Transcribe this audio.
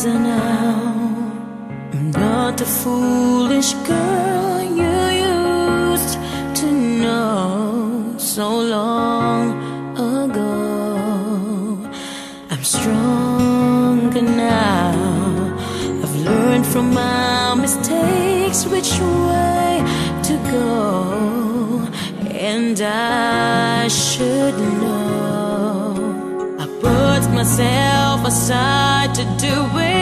wiser now. I'm not the foolish girl you used to know so long ago. I'm stronger now. I've learned from my mistakes which way to go, and I should know myself aside to do it.